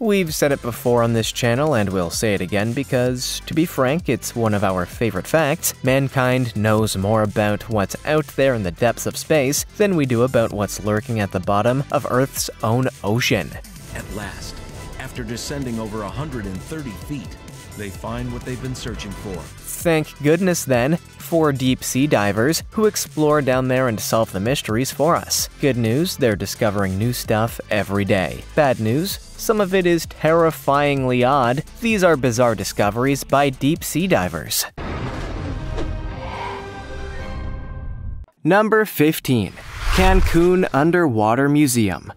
We've said it before on this channel and we'll say it again because, to be frank, it's one of our favorite facts. Mankind knows more about what's out there in the depths of space than we do about what's lurking at the bottom of Earth's own ocean. At last, after descending over 130 feet, they find what they've been searching for. Thank goodness then for deep sea divers who explore down there and solve the mysteries for us. Good news, they're discovering new stuff every day. Bad news, some of it is terrifyingly odd. These are bizarre discoveries by deep sea divers. Number 15 Cancun Underwater Museum.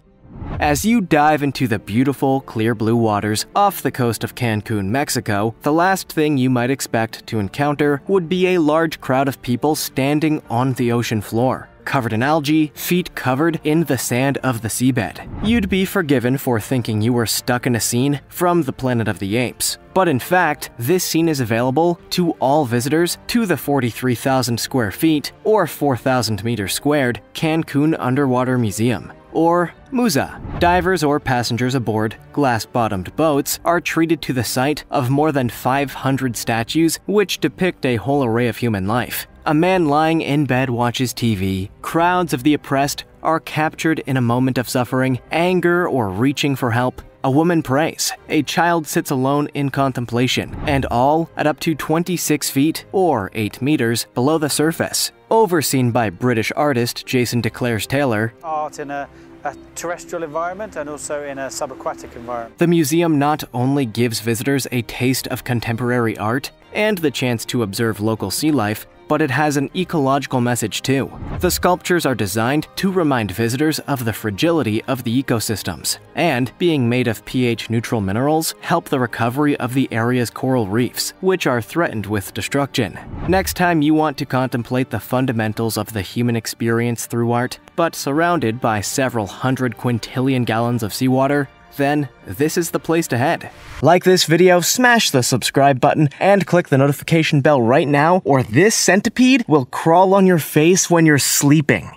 As you dive into the beautiful, clear blue waters off the coast of Cancun, Mexico, the last thing you might expect to encounter would be a large crowd of people standing on the ocean floor covered in algae, feet covered in the sand of the seabed. You'd be forgiven for thinking you were stuck in a scene from the Planet of the Apes. But in fact, this scene is available to all visitors to the 43,000 square feet or 4,000 meters squared Cancun Underwater Museum or MUSA. Divers or passengers aboard glass bottomed boats are treated to the sight of more than 500 statues which depict a whole array of human life. A man lying in bed watches TV. Crowds of the oppressed are captured in a moment of suffering, anger, or reaching for help. A woman prays. A child sits alone in contemplation, and all at up to 26 feet or 8 meters below the surface. Overseen by British artist Jason deCaires Taylor, art in a, a terrestrial environment and also in a subaquatic environment. the museum not only gives visitors a taste of contemporary art and the chance to observe local sea life, but it has an ecological message too. The sculptures are designed to remind visitors of the fragility of the ecosystems, and being made of pH neutral minerals, help the recovery of the area's coral reefs, which are threatened with destruction. Next time you want to contemplate the fundamentals of the human experience through art, but surrounded by several hundred quintillion gallons of seawater, then this is the place to head. Like this video, smash the subscribe button, and click the notification bell right now, or this centipede will crawl on your face when you're sleeping.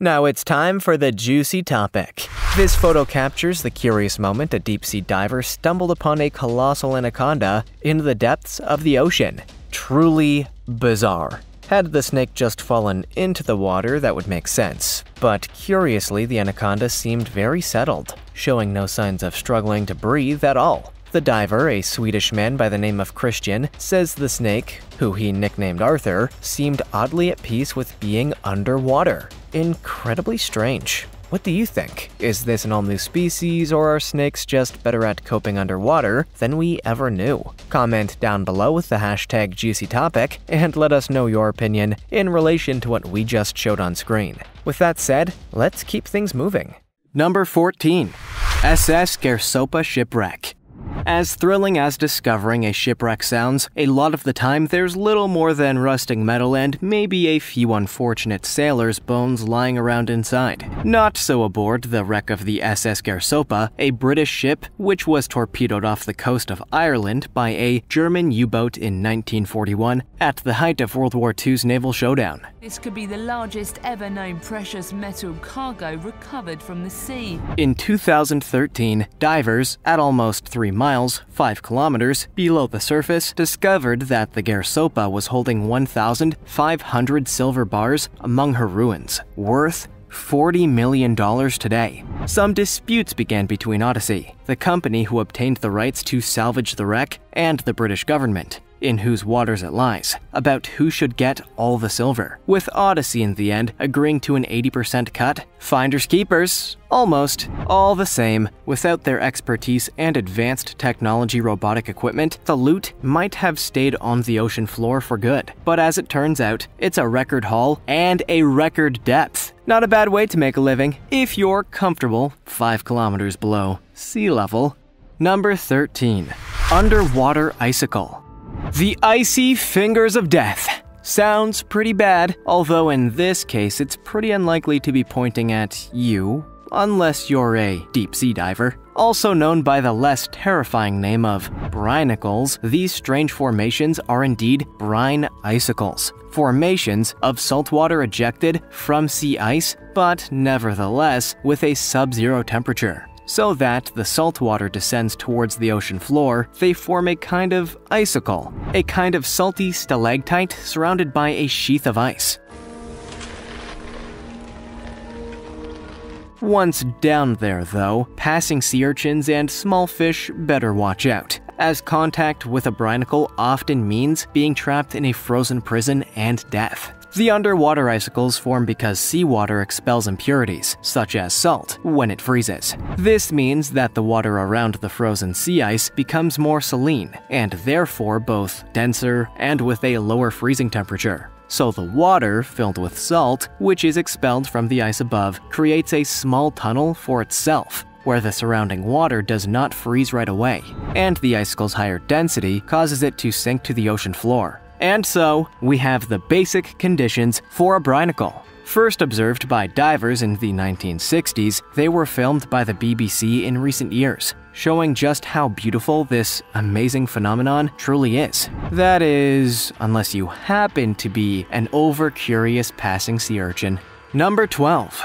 Now it's time for the juicy topic. This photo captures the curious moment a deep sea diver stumbled upon a colossal anaconda in the depths of the ocean. Truly bizarre. Had the snake just fallen into the water, that would make sense. But curiously, the anaconda seemed very settled, showing no signs of struggling to breathe at all. The diver, a Swedish man by the name of Christian, says the snake, who he nicknamed Arthur, seemed oddly at peace with being underwater. Incredibly strange. What do you think? Is this an all new species, or are snakes just better at coping underwater than we ever knew? Comment down below with the hashtag juicy topic and let us know your opinion in relation to what we just showed on screen. With that said, let's keep things moving. Number 14 SS Gairsoppa Shipwreck. As thrilling as discovering a shipwreck sounds, a lot of the time there's little more than rusting metal and maybe a few unfortunate sailors' bones lying around inside. Not so aboard the wreck of the SS Gairsoppa, a British ship which was torpedoed off the coast of Ireland by a German U-boat in 1941 at the height of World War II's naval showdown. This could be the largest ever known precious metal cargo recovered from the sea. In 2013, divers at almost 3 miles, 5 kilometers below the surface discovered that the Gairsoppa was holding 1,500 silver bars among her ruins, worth $40 million today. Some disputes began between Odyssey, the company who obtained the rights to salvage the wreck, and the British government, in whose waters it lies, about who should get all the silver, with Odyssey in the end agreeing to an 80% cut. Finders keepers, almost. All the same, without their expertise and advanced technology robotic equipment, the loot might have stayed on the ocean floor for good. But as it turns out, it's a record haul and a record depth. Not a bad way to make a living if you're comfortable 5 kilometers below sea level. Number 13 Underwater Icicle. The Icy Fingers of Death. Sounds pretty bad, although in this case it's pretty unlikely to be pointing at you, unless you're a deep sea diver. Also known by the less terrifying name of brinicles, these strange formations are indeed brine icicles, formations of saltwater ejected from sea ice, but nevertheless with a sub zero temperature. So that the salt water descends towards the ocean floor, they form a kind of icicle, a kind of salty stalactite surrounded by a sheath of ice. Once down there, though, passing sea urchins and small fish better watch out, as contact with a brinicle often means being trapped in a frozen prison and death. The underwater icicles form because seawater expels impurities, such as salt, when it freezes. This means that the water around the frozen sea ice becomes more saline, and therefore both denser and with a lower freezing temperature. So the water, filled with salt, which is expelled from the ice above, creates a small tunnel for itself, where the surrounding water does not freeze right away, and the icicle's higher density causes it to sink to the ocean floor. And so, we have the basic conditions for a brinicle. First observed by divers in the 1960s, they were filmed by the BBC in recent years, showing just how beautiful this amazing phenomenon truly is. That is, unless you happen to be an over curious passing sea urchin. Number 12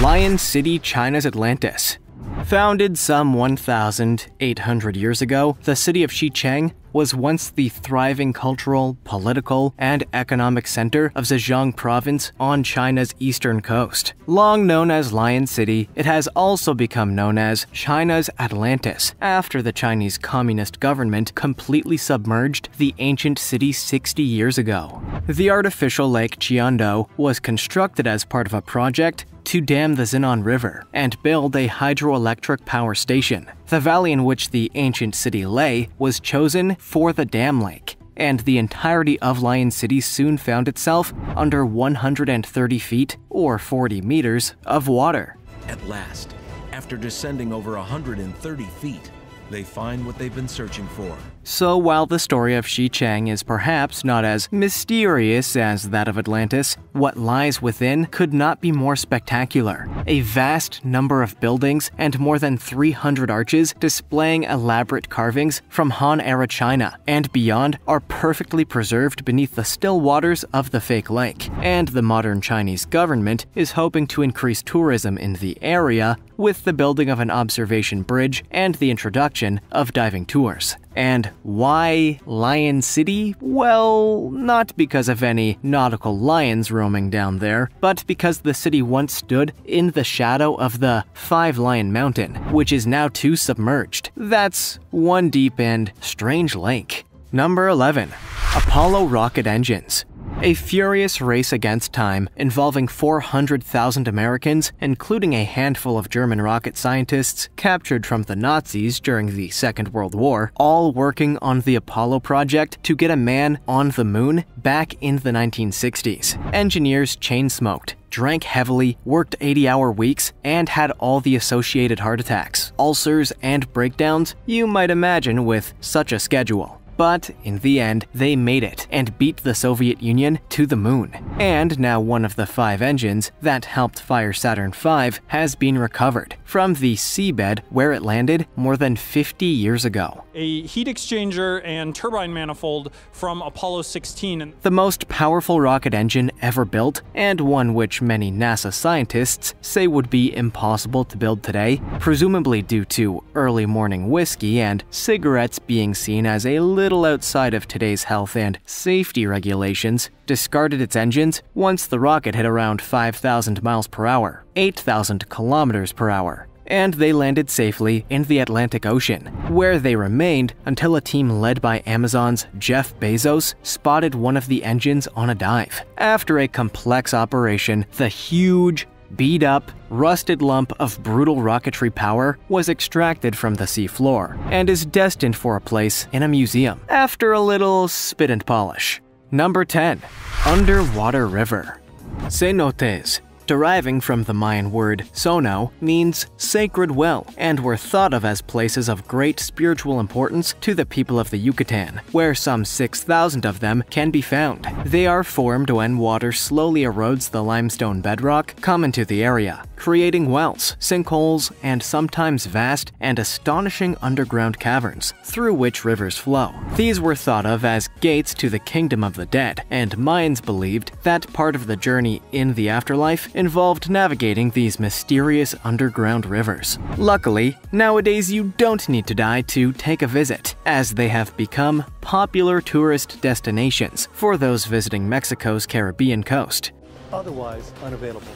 Lion City, China's Atlantis. Founded some 1,800 years ago, the city of Shicheng was once the thriving cultural, political, and economic center of Zhejiang province on China's eastern coast. Long known as Lion City, it has also become known as China's Atlantis after the Chinese Communist government completely submerged the ancient city 60 years ago. The artificial lake Qiandao was constructed as part of a project to dam the Xinan River and build a hydroelectric power station. The valley in which the ancient city lay was chosen for the dam lake, and the entirety of Lion City soon found itself under 130 feet or 40 meters of water. At last, after descending over 130 feet, they find what they've been searching for. So while the story of Shicheng is perhaps not as mysterious as that of Atlantis, what lies within could not be more spectacular. A vast number of buildings and more than 300 arches displaying elaborate carvings from Han era China and beyond are perfectly preserved beneath the still waters of the fake lake. And the modern Chinese government is hoping to increase tourism in the area with the building of an observation bridge and the introduction of diving tours. And why Lion City? Well, not because of any nautical lions roaming down there, but because the city once stood in the shadow of the Five Lion Mountain, which is now too submerged. That's one deep and strange lake. Number 11. Apollo rocket engines. A furious race against time involving 400,000 Americans, including a handful of German rocket scientists captured from the Nazis during the Second World War, all working on the Apollo project to get a man on the moon back in the 1960s. Engineers chain smoked, drank heavily, worked 80 hour weeks, and had all the associated heart attacks, ulcers, and breakdowns you might imagine with such a schedule. But in the end, they made it and beat the Soviet Union to the moon. And now one of the five engines that helped fire Saturn V has been recovered from the seabed where it landed more than 50 years ago. A heat exchanger and turbine manifold from Apollo 16. The most powerful rocket engine ever built, and one which many NASA scientists say would be impossible to build today, presumably due to early morning whiskey and cigarettes being seen as a little outside of today's health and safety regulations, discarded its engines once the rocket hit around 5,000 miles per hour, 8,000 kilometers per hour. And they landed safely in the Atlantic Ocean, where they remained until a team led by Amazon's Jeff Bezos spotted one of the engines on a dive. After a complex operation, the huge, beat up, rusted lump of brutal rocketry power was extracted from the seafloor and is destined for a place in a museum after a little spit and polish. Number 10. Underwater River. Cenotes. Deriving from the Mayan word sono, means sacred well and were thought of as places of great spiritual importance to the people of the Yucatan, where some 6,000 of them can be found. They are formed when water slowly erodes the limestone bedrock common to the area, creating wells, sinkholes, and sometimes vast and astonishing underground caverns through which rivers flow. These were thought of as gates to the kingdom of the dead, and Mayans believed that part of the journey in the afterlife involved navigating these mysterious underground rivers. Luckily, nowadays you don't need to die to take a visit, as they have become popular tourist destinations for those visiting Mexico's Caribbean coast. Otherwise unavailable.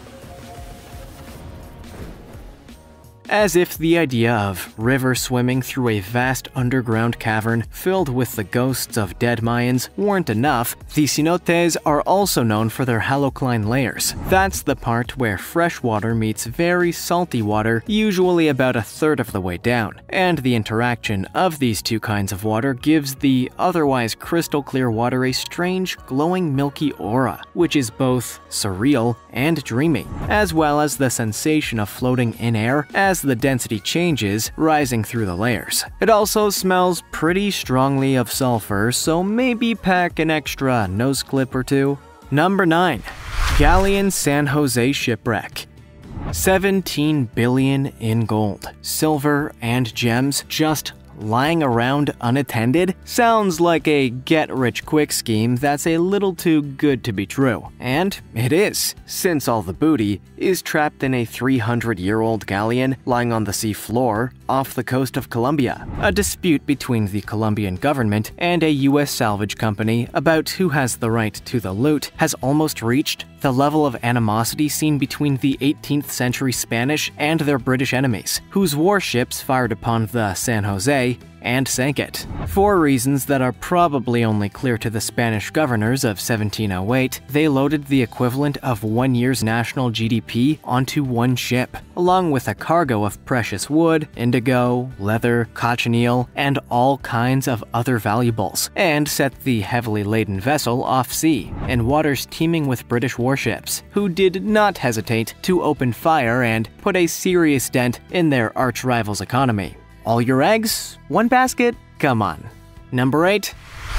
As if the idea of river swimming through a vast underground cavern filled with the ghosts of dead Mayans weren't enough, the cenotes are also known for their halocline layers. That's the part where fresh water meets very salty water, usually about a third of the way down. And the interaction of these two kinds of water gives the otherwise crystal clear water a strange, glowing milky aura, which is both surreal and dreamy, as well as the sensation of floating in air as the density changes, rising through the layers. It also smells pretty strongly of sulfur, so maybe pack an extra nose clip or two. Number 9. Galleon San Jose Shipwreck 17 billion in gold, silver, and gems just lying around unattended sounds like a get rich quick scheme that's a little too good to be true. And it is, since all the booty is trapped in a 300 year old galleon lying on the sea floor off the coast of Colombia. A dispute between the Colombian government and a US salvage company about who has the right to the loot has almost reached the level of animosity seen between the 18th century Spanish and their British enemies, whose warships fired upon the San Jose and sank it. For reasons that are probably only clear to the Spanish governors of 1708, they loaded the equivalent of one year's national GDP onto one ship, along with a cargo of precious wood, indigo, leather, cochineal, and all kinds of other valuables, and set the heavily laden vessel off sea, in waters teeming with British warships, who did not hesitate to open fire and put a serious dent in their arch rival's economy. All your eggs? One basket? Come on. Number 8.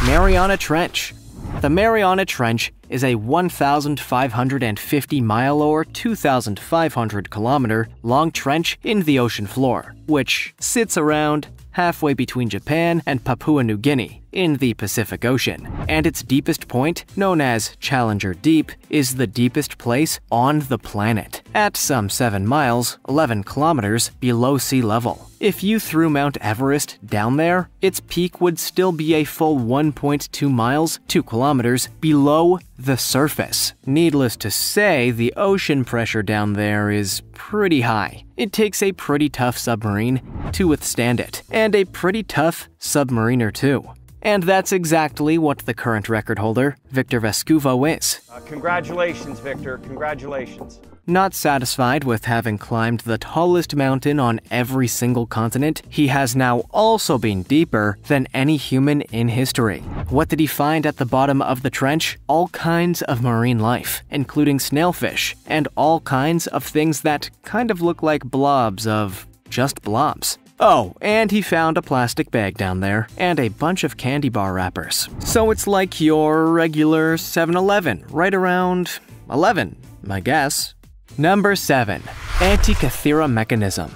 Mariana Trench. The Mariana Trench is a 1,550 mile or 2,500 kilometer long trench in the ocean floor, which sits around halfway between Japan and Papua New Guinea in the Pacific Ocean. And its deepest point, known as Challenger Deep, is the deepest place on the planet, at some 7 miles, 11 kilometers below sea level. If you threw Mount Everest down there, its peak would still be a full 1.2 miles, 2 kilometers below the surface. Needless to say, the ocean pressure down there is pretty high. It takes a pretty tough submarine to withstand it, and a pretty tough submariner too. And that's exactly what the current record holder, Victor Vescovo, is. Uh, congratulations, Victor. Congratulations. Not satisfied with having climbed the tallest mountain on every single continent, he has now also been deeper than any human in history. What did he find at the bottom of the trench? All kinds of marine life, including snailfish, and all kinds of things that kind of look like blobs of just blobs. Oh, and he found a plastic bag down there and a bunch of candy bar wrappers. So it's like your regular 7 Eleven, right around 11, I guess. Number 7. Antikythera Mechanism.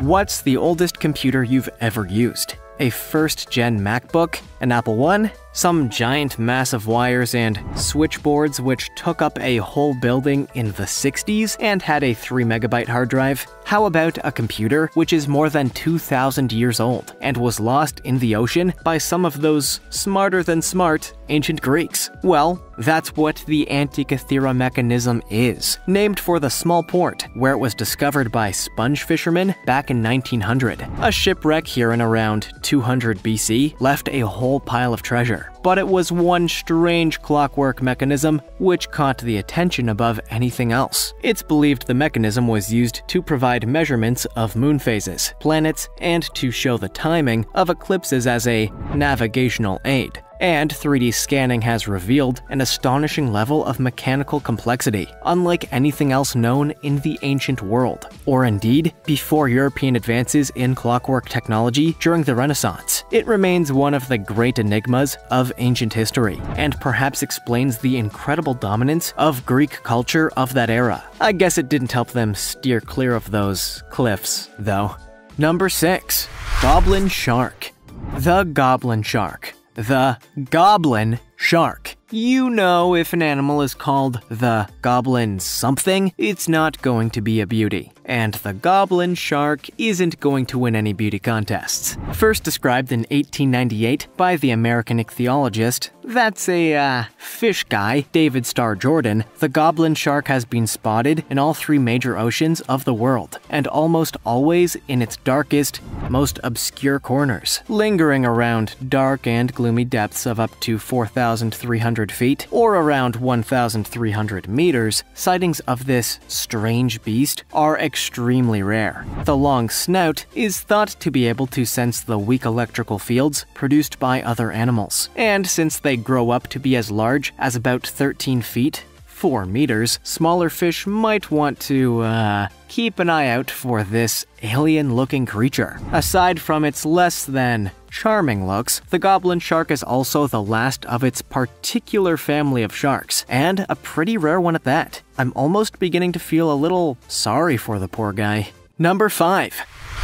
What's the oldest computer you've ever used? A first gen MacBook? An Apple One? Some giant massive wires and switchboards which took up a whole building in the 60s and had a 3 megabyte hard drive? How about a computer which is more than 2,000 years old and was lost in the ocean by some of those smarter than smart ancient Greeks? Well, that's what the Antikythera mechanism is, named for the small port where it was discovered by sponge fishermen back in 1900. A shipwreck here in around 200 BC left a whole pile of treasure. But it was one strange clockwork mechanism which caught the attention above anything else. It's believed the mechanism was used to provide measurements of moon phases, planets, and to show the timing of eclipses as a navigational aid. And 3D scanning has revealed an astonishing level of mechanical complexity, unlike anything else known in the ancient world, or indeed before European advances in clockwork technology during the Renaissance. It remains one of the great enigmas of ancient history, and perhaps explains the incredible dominance of Greek culture of that era. I guess it didn't help them steer clear of those cliffs, though. Number 6. Goblin Shark. The Goblin Shark. The Goblin Shark. You know, if an animal is called the goblin something, it's not going to be a beauty. And the goblin shark isn't going to win any beauty contests. First described in 1898 by the American ichthyologist, that's a, uh, fish guy, David Starr Jordan, the goblin shark has been spotted in all three major oceans of the world, and almost always in its darkest, most obscure corners, lingering around dark and gloomy depths of up to 4,300 feet, or around 1,300 meters, sightings of this strange beast are extremely rare. The long snout is thought to be able to sense the weak electrical fields produced by other animals, and since they grow up to be as large as about 13 feet, 4 meters, smaller fish might want to, uh, keep an eye out for this alien looking creature. Aside from its less than charming looks, the goblin shark is also the last of its particular family of sharks, and a pretty rare one at that. I'm almost beginning to feel a little sorry for the poor guy. Number 5.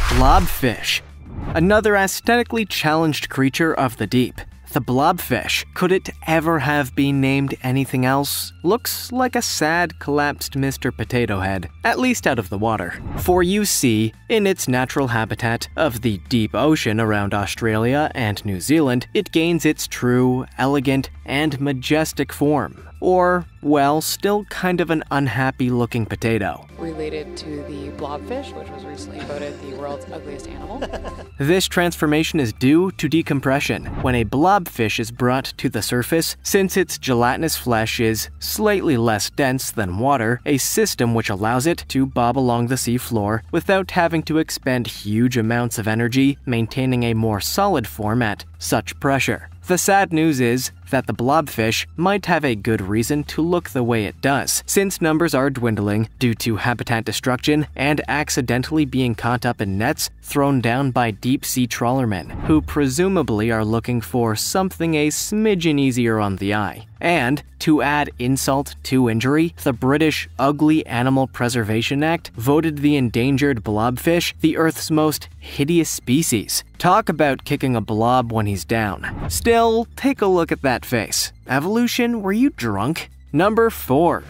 Blobfish. Another aesthetically challenged creature of the deep. The blobfish. Could it ever have been named anything else? Looks like a sad, collapsed Mr. Potato Head, at least out of the water. For you see, in its natural habitat of the deep ocean around Australia and New Zealand, it gains its true, elegant, and majestic form. Or, well, still kind of an unhappy looking potato. related to the blobfish, which was recently voted the world's ugliest animal. This transformation is due to decompression. When a blobfish is brought to the surface, since its gelatinous flesh is slightly less dense than water, a system which allows it to bob along the seafloor without having to expend huge amounts of energy maintaining a more solid form at such pressure. The sad news is that the blobfish might have a good reason to look the way it does, since numbers are dwindling due to habitat destruction and accidentally being caught up in nets thrown down by deep sea trawlermen, who presumably are looking for something a smidgen easier on the eye. And, to add insult to injury, the British Ugly Animal Preservation Act voted the endangered blobfish the Earth's most hideous species. Talk about kicking a blob when he's down. Still, take a look at that face. Evolution, were you drunk? Number 4.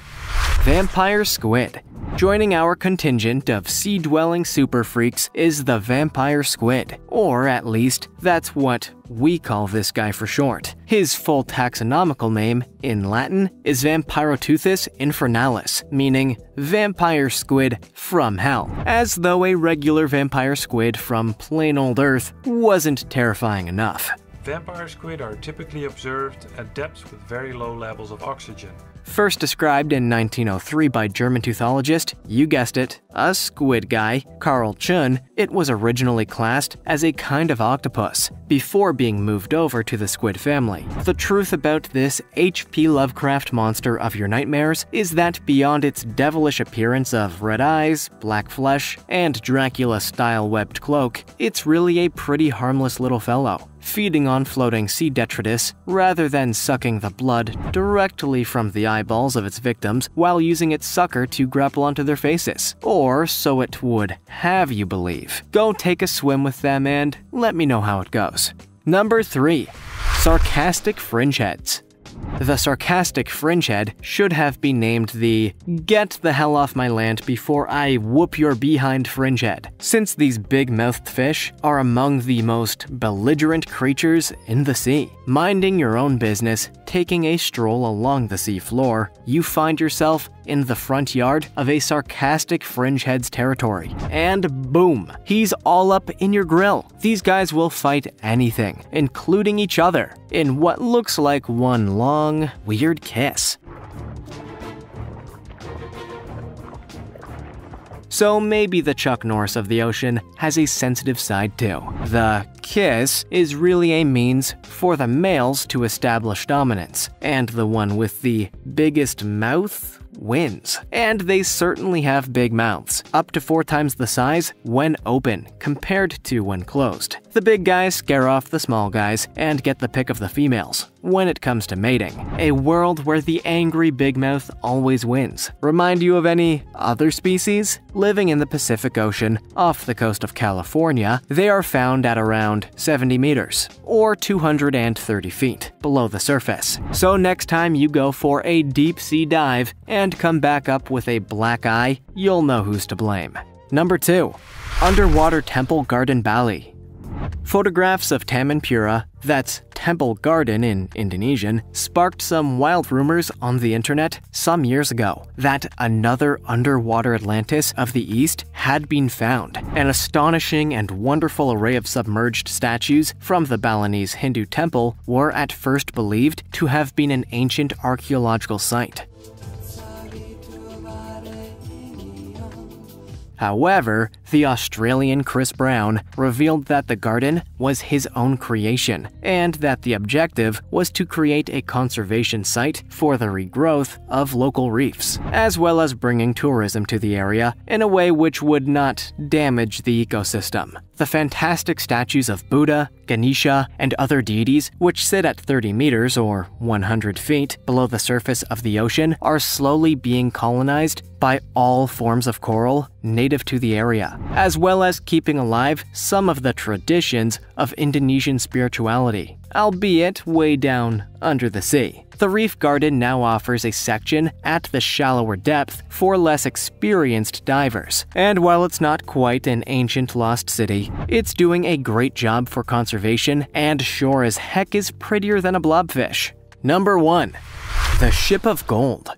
Vampire Squid. Joining our contingent of sea dwelling super freaks is the vampire squid, or at least that's what we call this guy for short. His full taxonomical name, in Latin, is Vampiroteuthis infernalis, meaning vampire squid from hell, as though a regular vampire squid from plain old Earth wasn't terrifying enough. Vampire squid are typically observed at depths with very low levels of oxygen. First described in 1903 by German teuthologist, you guessed it, a squid guy, Carl Chun, it was originally classed as a kind of octopus, before being moved over to the squid family. The truth about this H.P. Lovecraft monster of your nightmares is that beyond its devilish appearance of red eyes, black flesh, and Dracula style webbed cloak, it's really a pretty harmless little fellow feeding on floating sea detritus rather than sucking the blood directly from the eyeballs of its victims while using its sucker to grapple onto their faces. So it would have you believe. Go take a swim with them and let me know how it goes. Number 3. Sarcastic Fringeheads. The sarcastic fringehead should have been named the Get the hell off my land before I whoop your behind fringehead, since these big mouthed fish are among the most belligerent creatures in the sea. Minding your own business, taking a stroll along the sea floor, you find yourself in the front yard of a sarcastic fringehead's territory. And boom, he's all up in your grill. These guys will fight anything, including each other, in what looks like one long, weird kiss. so maybe the Chuck Norris of the ocean has a sensitive side too. The kiss is really a means for the males to establish dominance, and the one with the biggest mouth wins. And they certainly have big mouths, up to four times the size when open compared to when closed. The big guys scare off the small guys and get the pick of the females when it comes to mating. A world where the angry big mouth always wins. Remind you of any other species? Living in the Pacific Ocean off the coast of California, they are found at around 70 meters, or 230 feet, below the surface. So next time you go for a deep sea dive and come back up with a black eye, you'll know who's to blame. Number 2. Underwater Temple Garden Bali Photographs of Taman Pura, that's Temple Garden in Indonesian, sparked some wild rumors on the internet some years ago that another underwater Atlantis of the East had been found. An astonishing and wonderful array of submerged statues from the Balinese Hindu temple were at first believed to have been an ancient archaeological site. However, the Australian Chris Brown revealed that the garden was his own creation and that the objective was to create a conservation site for the regrowth of local reefs, as well as bringing tourism to the area in a way which would not damage the ecosystem. The fantastic statues of Buddha, Ganesha, and other deities, which sit at 30 meters or 100 feet below the surface of the ocean, are slowly being colonized by all forms of coral native to the area, as well as keeping alive some of the traditions of Indonesian spirituality, albeit way down under the sea. The Reef Garden now offers a section at the shallower depth for less experienced divers. And while it's not quite an ancient lost city, it's doing a great job for conservation and sure as heck is prettier than a blobfish. Number 1. The Ship of Gold.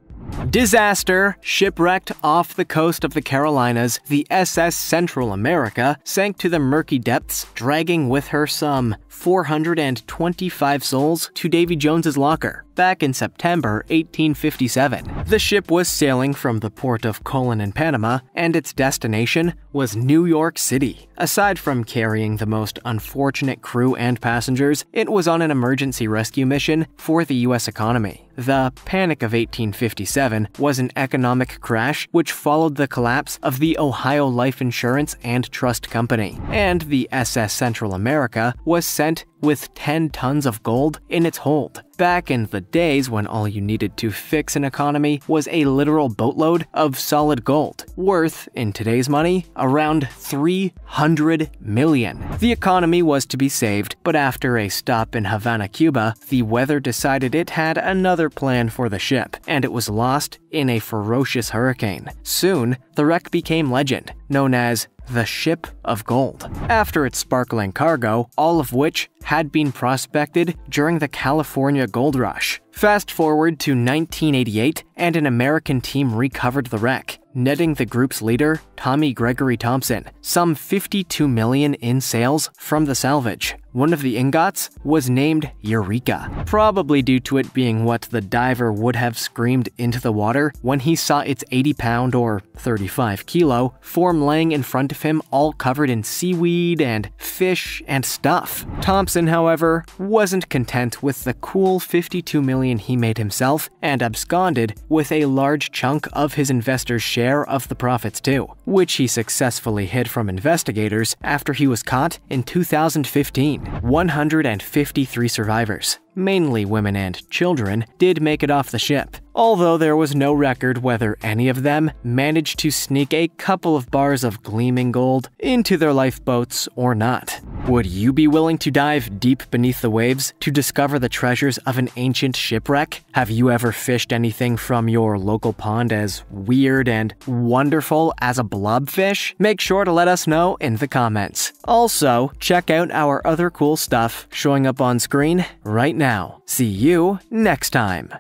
Disaster! Shipwrecked off the coast of the Carolinas, the SS Central America sank to the murky depths, dragging with her some 425 souls to Davy Jones's locker back in September 1857. The ship was sailing from the port of Colon in Panama, and its destination was New York City. Aside from carrying the most unfortunate crew and passengers, it was on an emergency rescue mission for the U.S. economy. The Panic of 1857 was an economic crash which followed the collapse of the Ohio Life Insurance and Trust Company, and the SS Central America was sent with 10 tons of gold in its hold. Back in the days when all you needed to fix an economy was a literal boatload of solid gold, worth, in today's money, around 300 million. The economy was to be saved, but after a stop in Havana, Cuba, the weather decided it had another plan for the ship, and it was lost in a ferocious hurricane. Soon, the wreck became legend, known as the Ship of Gold, after its sparkling cargo, all of which had been prospected during the California Gold Rush. Fast forward to 1988, and an American team recovered the wreck, netting the group's leader, Tommy Gregory Thompson, some 52 million in sales from the salvage. One of the ingots was named Eureka, probably due to it being what the diver would have screamed into the water when he saw its 80 pound or 35 kilo form laying in front of him all covered in seaweed and fish and stuff. Thompson, however, wasn't content with the cool 52 million he made himself and absconded with a large chunk of his investors' share of the profits too, which he successfully hid from investigators after he was caught in 2015. 153 survivors, mainly women and children, did make it off the ship, although there was no record whether any of them managed to sneak a couple of bars of gleaming gold into their lifeboats or not. Would you be willing to dive deep beneath the waves to discover the treasures of an ancient shipwreck? Have you ever fished anything from your local pond as weird and wonderful as a blobfish? Make sure to let us know in the comments. Also, check out our other cool stuff showing up on screen right now. See you next time.